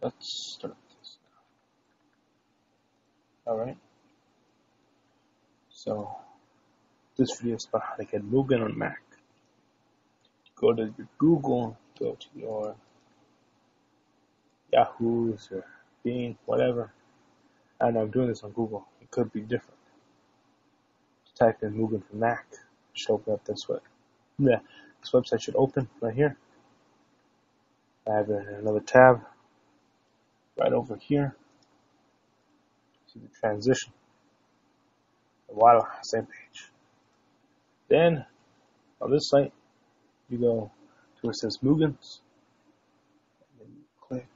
let's start this now. Alright. So, this video is about how to get Mugen on Mac. Go to your Google, go to your Yahoo's or Bing, whatever. And I'm doing this on Google. It could be different. Just type in Mugen for Mac. Show up this way. Yeah, this website should open right here. I have another tab right over here. See the transition. Voila, same page. Then on this site, you go to where it says Mugens. And then you click.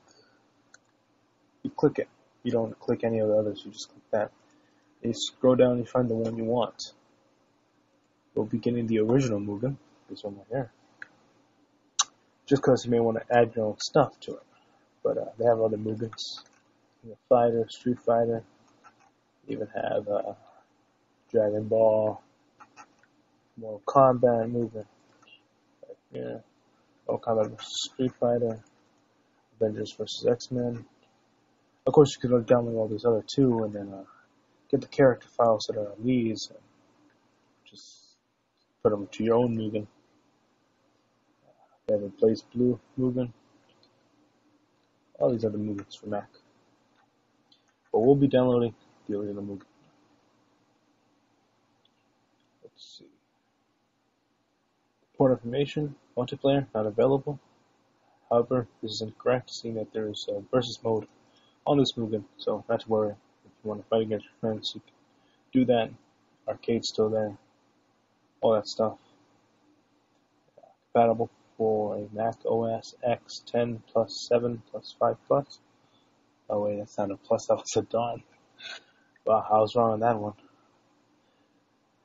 You click it. You don't click any of the others. You just click that. And you scroll down. You find the one you want. We'll be getting the original Mugen. This one right here. Just because you may want to add your own stuff to it. But uh, they have other Mugens. You know, Fighter, Street Fighter. Even have uh, Dragon Ball, Mortal Kombat movement. Right here. Mortal Kombat vs. Street Fighter, Avengers vs. X-Men. Of course, you could download all these other two and then uh, get the character files that are on these and just put them to your own Mugen. They have a place Blue Mugen. All these other Mugens for Mac. But we'll be downloading the original Mugen. Let's see. Port information, multiplayer, not available. However, this is incorrect, seeing that there is a versus mode on this Mugen, so not to worry. If you want to fight against your friends, you can do that. Arcade's still there. All that stuff. compatible for a Mac OS X 10 plus 7 plus 5 plus. Oh wait, that's not a plus, that was a dot. Wow, I was wrong on that one.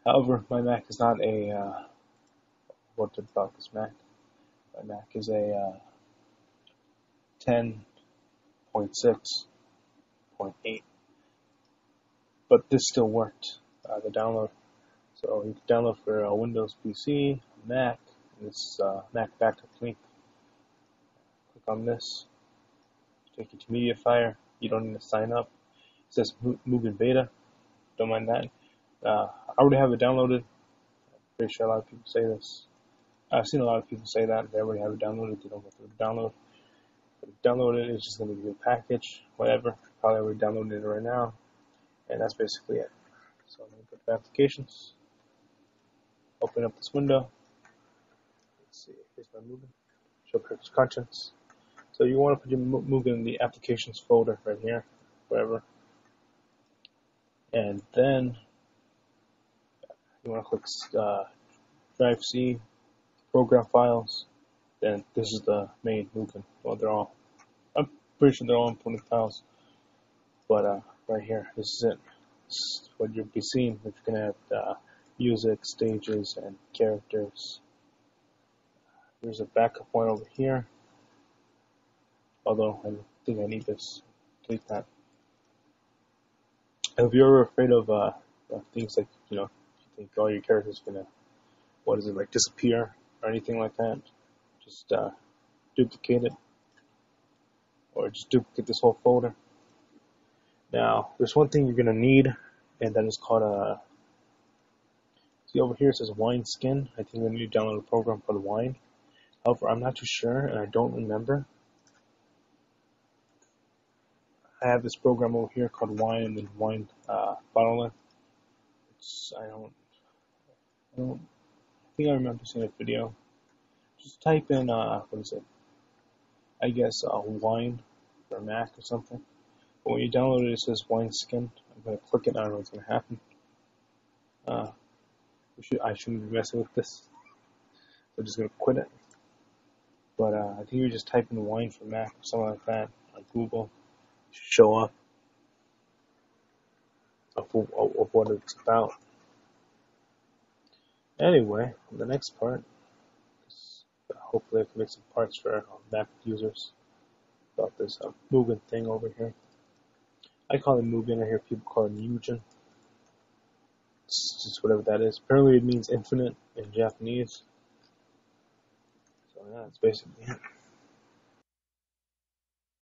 However, my Mac is not a, uh, what the fuck is Mac? My Mac is a, uh, 10.6.8. But this still worked, uh, the download. So you can download for a Windows PC, Mac, this uh, Mac backup link. Click on this, take you to MediaFire. You don't need to sign up. It says Mugen Beta. Don't mind that. Uh, I already have it downloaded. I'm pretty sure a lot of people say this. I've seen a lot of people say that they already have it downloaded. They don't go through the download. But download it, it's just going to be a package, whatever. Probably already downloaded it right now. And that's basically it. So I'm going to go to applications. Open up this window. Mugen. Show purchase contents. So you want to put your Mugen in the applications folder right here, wherever. And then you want to click uh, Drive C, Program Files. Then this is the main Mugen. Well, they're all. I'm pretty sure they're all important files. But uh, right here, this is it. This is what you'll be seeing. If you're gonna have uh, music, stages, and characters. There's a backup one over here. Although I think I need this. Delete that. If you're ever afraid of uh, things like, you know, you think all your characters gonna, what is it, like disappear or anything like that, just uh, duplicate it. Or just duplicate this whole folder. Now, there's one thing you're gonna need, and that is called a, see over here it says Wine Skin. I think we need to download a program called Wine. I'm not too sure, and I don't remember I have this program over here called Wine and then Wine uh, Bottler. It's I don't I don't I think I remember seeing a video. Just type in uh what is it? I guess uh, wine for Mac or something. But when you download it, it says wine skin. I'm gonna click it. I don't know what's gonna happen. Uh, should, I shouldn't be messing with this. I'm just gonna quit it. But uh, I think you just type in wine for Mac or something like that on Google show up of, of what it's about. Anyway, the next part, hopefully I can make some parts for Mac users about this uh, Mugen thing over here. I call it Mugen, I hear people call it Mugen. It's just whatever that is. Apparently it means infinite in Japanese. Yeah, that's basically it.